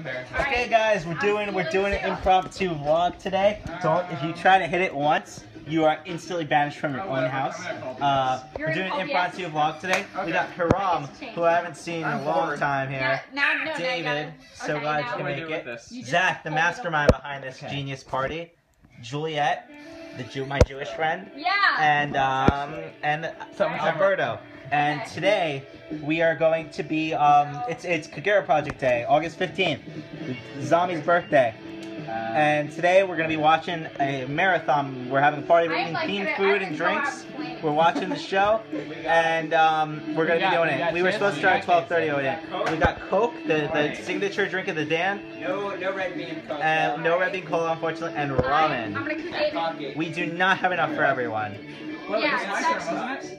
embarrassing. Okay, guys, we're doing we're doing an impromptu vlog today. Don't if you try to hit it once, you are instantly banished from your own house. Uh, we're doing an impromptu vlog today. We got Haram, who I haven't seen in a long time here. Now, now, no, David, so glad you can What do I do make it. this? You Zach, the mastermind behind this genius party. Juliet, the Jew, my Jewish friend, Yeah. and um, and Alberto. And today we are going to be um, it's it's Kagerou Project Day, August fifteenth, Zombie's birthday. And today we're gonna be watching a marathon. We're having a party, we're eating themed food and drinks. Playing. We're watching the show, and um, we're gonna We got- be doing we it. We were supposed to we start at got twelve thirty. chips. We got Coke, the, the signature drink of the Dan, No, no red bean coke. and no red bean cola, unfortunately, and I'm ramen. gonna cook David. We do not have enough for everyone. Well, Yeah, it's my that's- turn, wasn't it?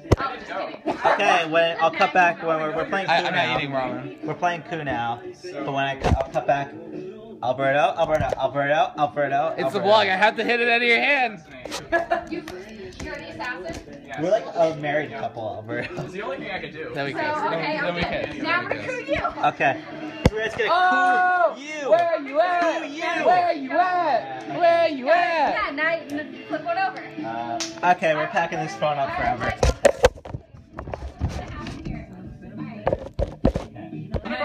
Oh. Okay, when I'll cut back when we're, we're playing I, I'm now. not eating ramen. We're playing Coup now, but when I cut, I'll cut back. Alberto, Alberto, Alberto, Alberto. It's the vlog. I have to hit it out of your hand. You, you're the assassin. We're like a married couple, Alberto. It's the only thing I could do. Then we So, kiss. okay, Then, then we okay. kiss. Now I'm gonna cook you. Okay. Let's get a Oh! coup you. Where you at? Coup you. Where you at? Where you at? Yeah, now you flip one over. Uh, okay, we're packing this phone up forever.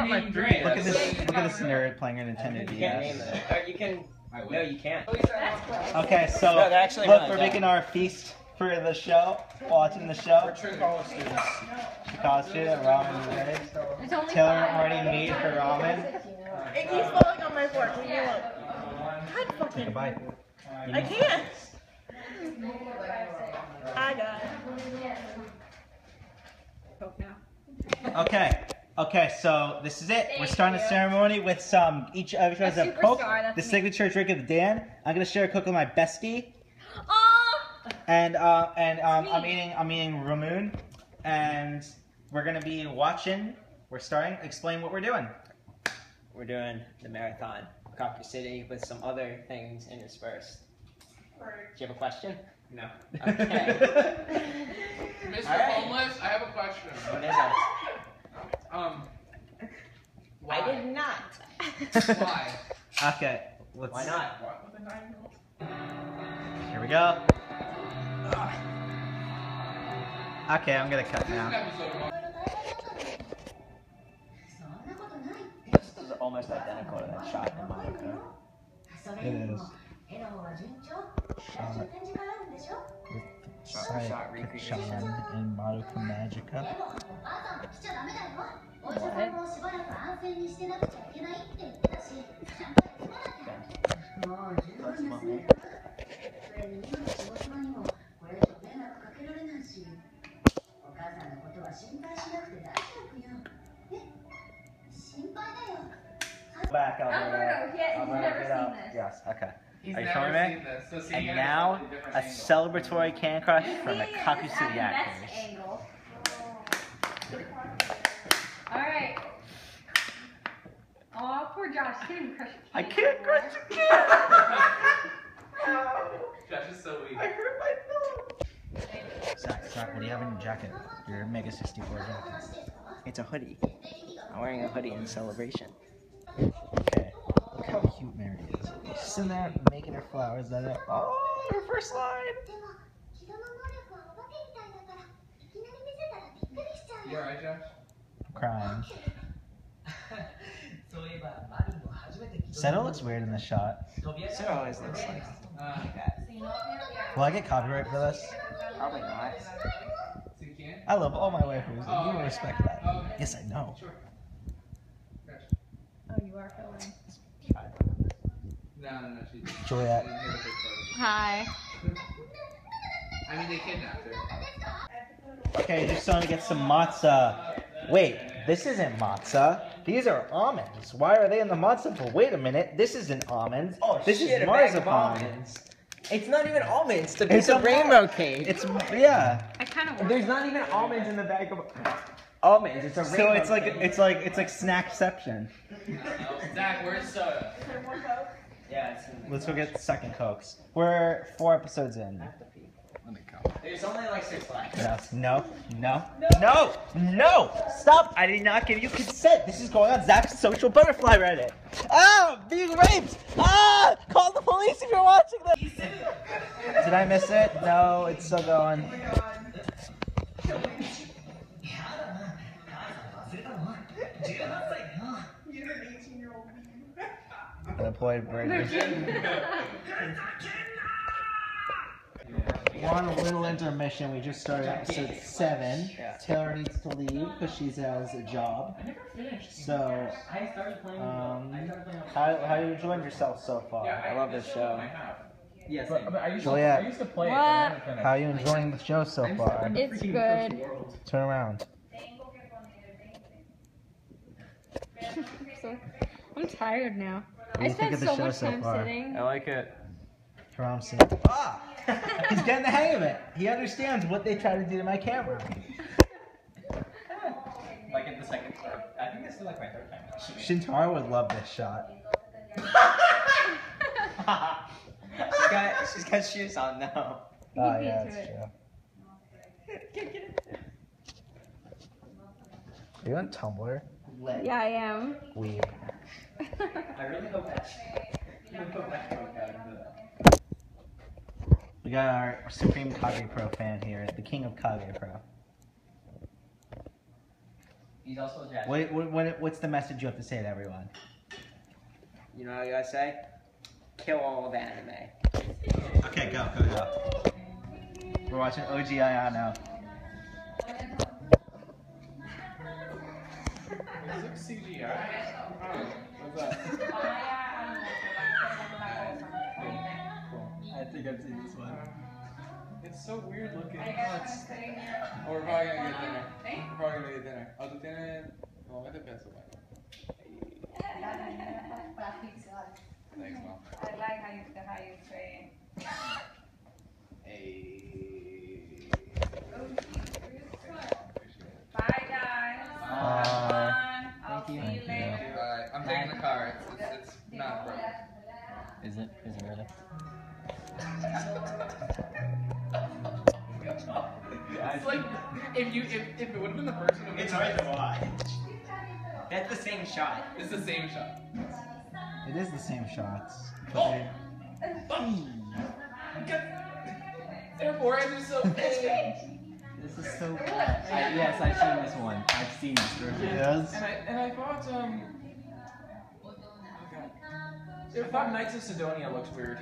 my drink. Look at this. Look at this nerd playing a Nintendo You can't name DS. it. Or you can. No, you can't. Okay, so No, actually look, we're making our feast for the show, watching the show. college students. Chicago student ramen today. It's Taylor five. already made her ramen. It keeps falling on my fork. Leave me alone. God Take a fucking. bite. I can't. I got it. Okay. Okay, so this is it. We're Thank starting the ceremony with some each of each other's A have Coke, the me. signature drink of Dan. I'm gonna share a Coke with my bestie, Oh, and uh, and um, I'm eating I'm eating Ramoon, and we're gonna be watching. We're starting. Explain what we're doing. We're doing the marathon, Coffee City, with some other things interspersed. Do you have a question? No. Okay. Mr. All right. Homeless, I have a question. What is it? Um, I why? did not. Why? Okay. Let's. Why not? What with a nine-year-old? Here we go. Okay, I'm gonna cut now. This is almost identical to that shot in Madoka. It is. Shot, Sai shot recreation. Kachan in Madoka Magica. Back Alberto. Alberto, yeah, he's Alberto, never get seen out. this. Yes. Okay. He's Are you never filming me? seen this. So And now a a celebratory can crush from the Kaku City actors. Alright. Oh, poor Josh. He didn't crush I can't crush a can. Josh is so weak. I hurt my thumb. Zach, Zach, what do you have in your jacket? Your Mega 64 jacket. It's a hoodie. I'm wearing a hoodie in celebration. Okay. Look how cute Mary is. She's there making her flowers. That are, oh, her first line. You alright, Josh? I'm crying. Seto looks weird in this shot. So always looks like Uh, that. Will I get copyright for this? Probably not. so you can? I love all my waifus. Oh, you okay. respect that. Okay. Yes, I know. Sure. Gotcha. Oh, you are filming. No, no, no. She, Juliet. she didn't hit a big Hi. I mean, they kidnapped her. Okay, just trying to get some matzah. Wait, this isn't matzah. These are almonds. Why are they in the matzah? But wait a minute, this isn't almonds. Oh this shit, is a bag of marzipan. It's not even almonds. It's a It's piece of a rainbow cake. It's yeah. I kind of There's not even almonds in the bag of almonds. It's a So rainbow it's like cake. it's like it's like snackception. Zach, where's uh, soda? Yeah. It's in the Let's go get the second cokes. We're four episodes in. Let me come. There's only like six left. No, no, no, no, no! Stop! I did not give you consent. This is going on Zach's social butterfly Reddit. Ah, being raped! Ah, call the police if you're watching this. Did I miss it? No, it's still going. Unemployed version. We're on a little intermission. We just started episode seven. Yeah. Taylor needs to leave because she has a job. So, I started playing. um, how how you enjoying yourself so far? I love this show. Yes. But, but I used Juliet. to, I used to play it, What? I. How are you enjoying the show so far? It's good. Turn around. I'm tired now. What do I you think spent of the so show much so time far? sitting. I like it. Turn around. See. Ah! He's getting the hang of it. He understands what they try to do to my camera. Like in the second time. I think this is like my third time. Shintaro would love this shot. she's got she's got shoes on now. Oh Beat yeah, that's it. true. Are you on Tumblr? Yeah, I am. Weeb. I really hope that. I hope that goes out into that. We got our supreme Kage Pro fan here, the king of Kage Pro. He's also a jazz. What, what, what, what's the message you have to say to everyone? You know what you gotta say? Kill all of anime. Okay, go, go, go. We're watching OGIA now. Is it CGI? Oh, what's that? I think I've seen this one. It's so weird looking. Oh, it's... Oh, we're probably gonna get dinner. We're probably gonna get dinner. Oh, the dinner. Oh, vete peso, man. Thanks, mom. I like how you, how you say Hey. Like if you if, if it would have been the first one. It's hard to watch. That's the same shot. It's the same shot. It is the same shots. Oh! Therefore, I'm just so. This is so bad. I, yes, I've seen this one. I've seen this version. Yes. And I and I thought um. oh God. I thought Knights of Sidonia looks weird.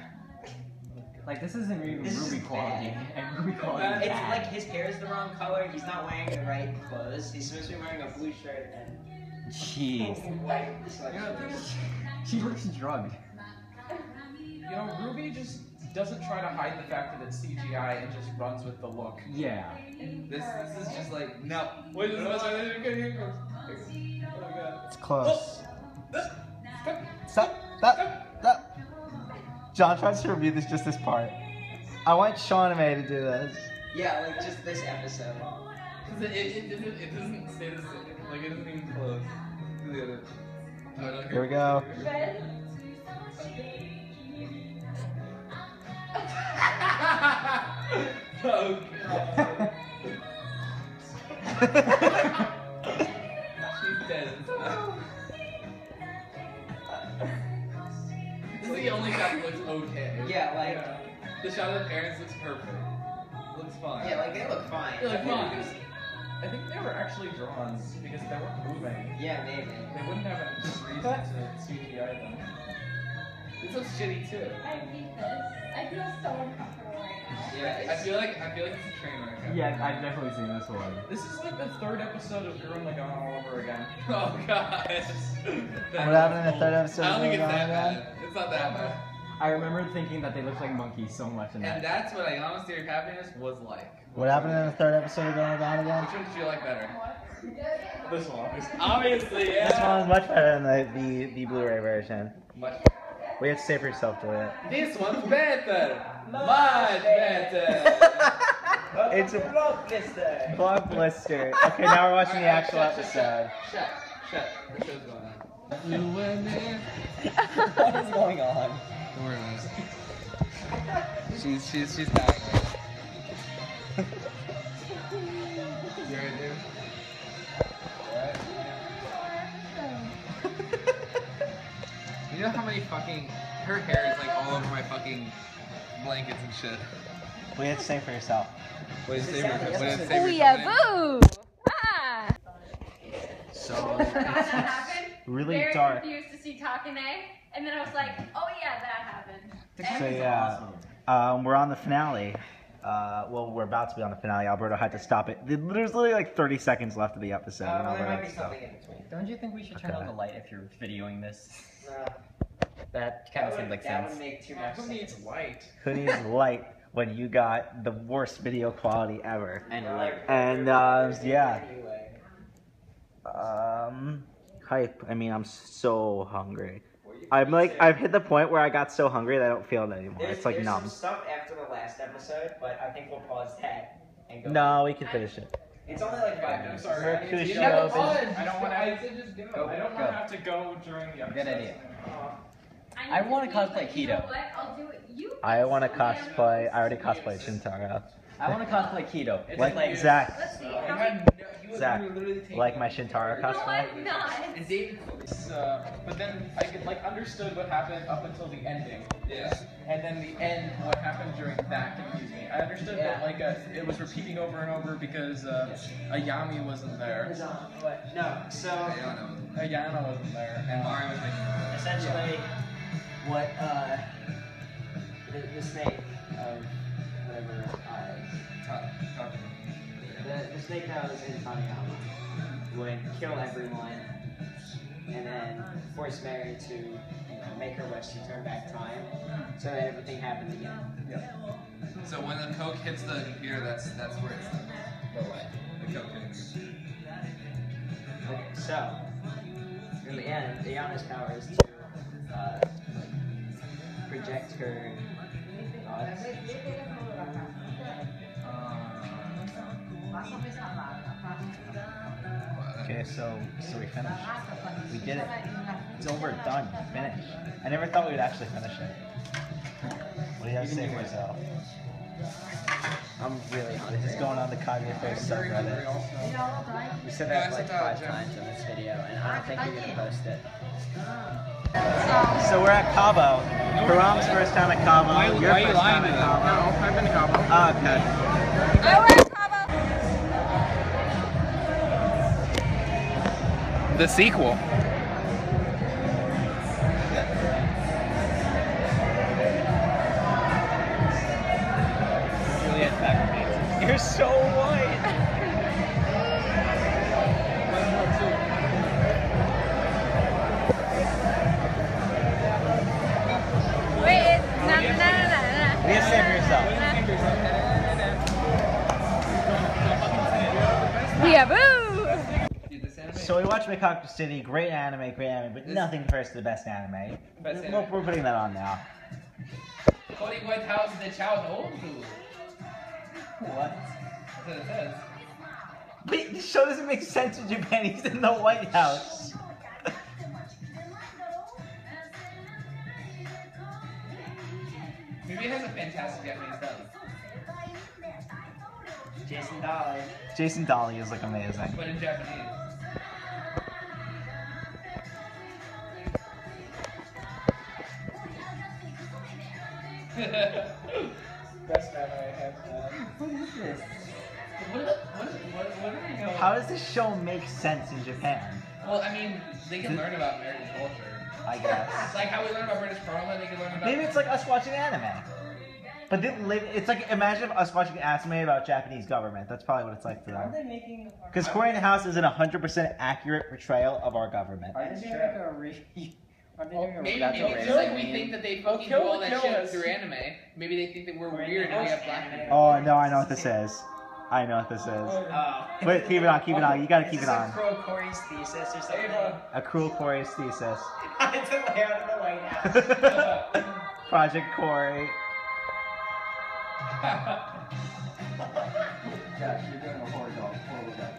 Like this isn't even This is RWBY quality, and RWBY quality. is It's bad. like his hair is the wrong color. He's not wearing the right clothes. He's supposed to be wearing a blue shirt and Jeez. white You know, the thing sweatshirt. is, she looks drugged. You know, RWBY just doesn't try to hide the fact that it's CGI and just runs with the look. Yeah. This this is just like no. Wait, this is here it goes. Oh my god. It's close. Oh. Stop. Stop. Stop. Stop. John tries to review this just this part. I want Sean May to do this. Yeah, like just this episode. Cause it, it, it, doesn't, it doesn't stay the same. Like it doesn't even close to the other. No, Here we go. oh god. is the only shot that looks okay. Yeah, like The shot of the parents looks perfect. Looks fine. yeah, like they look fine. They look fine. I think they were actually drawn because they weren't moving. Yeah, maybe. They wouldn't have any reason to CGI them. This looks shitty too. I hate this. I feel so uncomfortable right now. Yeah, I feel like I feel like it's a train wreck. Yeah, I've definitely seen this one. This is like the third episode of Gurren Lagann all over again. Oh god. What happened in the third episode? I don't think it's that Lagann? bad. It's not that bad. I remember thinking that they looked like monkeys so much in that. And that's what I honestly your happiness was like. What happened in the third episode of Gurren Lagann again? Which one did you like better? This one, obviously. Obviously, yeah. This one was much better than the, the, the Blu-ray version. Much. We have to say for yourself, Juliet. This one's better. Much better. It's a blockbuster. block blister. Okay, now we're watching the actual shut, episode. Shut. Shut. The show's going on. You and me. what is going on? Don't worry about it. She's, she's, she's back. you alright, dude? Alright. you know how many fucking... Her hair is like all over my fucking blankets and shit. What do you say for yourself? What do you say for yourself? What do you oh, for yourself? So, it's, really Very dark. confused to see Takane, and then I was like, oh yeah, that so yeah, um, we're on the finale. Uh, well, we're about to be on the finale. Alberto had to stop it. There's literally like 30 seconds left of the episode. Uh, well, there might be something in between. Don't you think we should turn Okay. on the light if you're videoing this? Uh, That kind of seems like that sense. would make too much Who sense. needs light? Who needs light when you got the worst video quality ever? And Well, light. And, uh, yeah. Anyway. Um, hype. I mean, I'm so hungry. I'm like, I've hit the point where I got so hungry that I don't feel it anymore. There's, It's like there's numb. some stuff after the last episode, but I think we'll pause that and go. No, we can finish it. It's only like five I'm minutes. sorry. Mercury You show never opens. I don't want to. I said just go. Go, I don't want to have to go during the episode. Good idea. I, I wanna cosplay leave, but you know Kido. what? I'll do it. You. I want to cosplay. I already cosplayed Shintaro. I want to cosplay Kido. It's Like like- Zach. Let's see. How had many? you would Zach, literally take Like my Shintaro costume? No. I'm not. And David, uh, but then I could like understood what happened up until the ending. Yeah. And then the end, what happened during that confused me. I understood that like uh it was repeating over and over because uh, Ayano wasn't there, What? No. So Ayano wasn't there, and Mari was making essentially, what uh, the, the snake of whatever uh, Talk, talk. The, the snake that was in Tateyama would kill everyone and then force Mary to you know, make her wish to turn back time so that everything happened again. So when the coke hits the computer, that's that's where it's the light. The coke hitting. Okay, so in the end, Ayano's power is to uh, project her thoughts. Okay, so so we finished. We did it. It's over, done, finished. I never thought we would actually finish it. What do you have to say for yourself? I'm really hungry. This is going on the Kaguya Face subreddit. We said that like five times in this video, and I don't think we're gonna post it. So we're at Cabo. Karam's first time at Cabo. Why- Your why are you first lying time at them? Cabo. no, I've been to Cabo. Ah, okay. The sequel. You're so white. So we watched Mekaku City, great anime, great anime, but nothing compares to the best anime. Best We're, anime. we're putting that on now. Cody White House the child oh, old food. What? That's what it says. Wait, this show doesn't make sense in Japan. He's in the White House. Maybe it has a fantastic Japanese dub. Jason Dolley. Jason Dolley is like amazing. But in Japanese. Best anime I have. Uh, What is this? What, what, what, what do they know? How does this show make sense in Japan? Well, I mean, they can learn about American culture. I guess. It's like how we learn about British Parliament, they can learn about. Maybe it's like us watching anime. But then live, it's like imagine us watching anime about Japanese government. That's probably what it's like for them. they making? Because Cory in the House is an 100% accurate portrayal of our government. Are they doing like a re? Are they doing Maybe, maybe it's random like we meme? think that they Well, fucking Kill do all la that Kill shit is- through anime. Maybe they think that we're Korean weird and we have black people. Oh no, I know what this is. I know what this is. Oh. Wait, keep it on, keep it on. You gotta keep it like on. Crow Corey's thesis or something? A cruel Corey's thesis. it's a layout of the White House. Project Corey. Josh, you're doing a horrible job. Horrible job.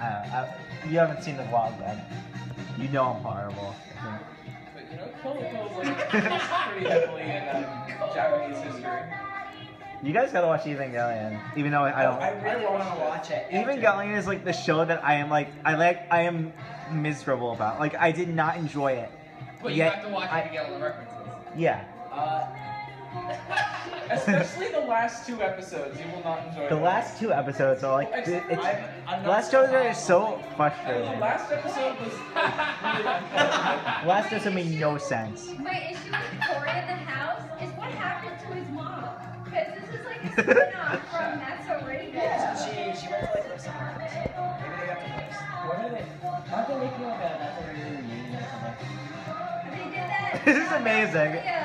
I don't know, I, you haven't seen the vlog then. You know I'm horrible. I But you know, Kill la Kill is like pretty heavily in um, Japanese history. You guys gotta watch Evangelion, even though I don't. I really want to watch it. Evangelion is like the show that I am like I like I am miserable about. Like I did not enjoy it But you Yeah, have to watch I- it to get all the references. Yeah. Uh, especially the last two episodes, you will not enjoy. The them. last two episodes are like Ex- it- it's I'm- I'm the last two episodes are surprised. so The frustrating. last episode was really. Last doesn't make no sense. My issue with Corey in the house is what happened to his mom. Because this is like a spin-off from That's So Raven. She, she went to like live somewhere. Maybe they got divorced. What are they? Aren't they making like a that's a real reunion or something? They did that. This is amazing. Yeah,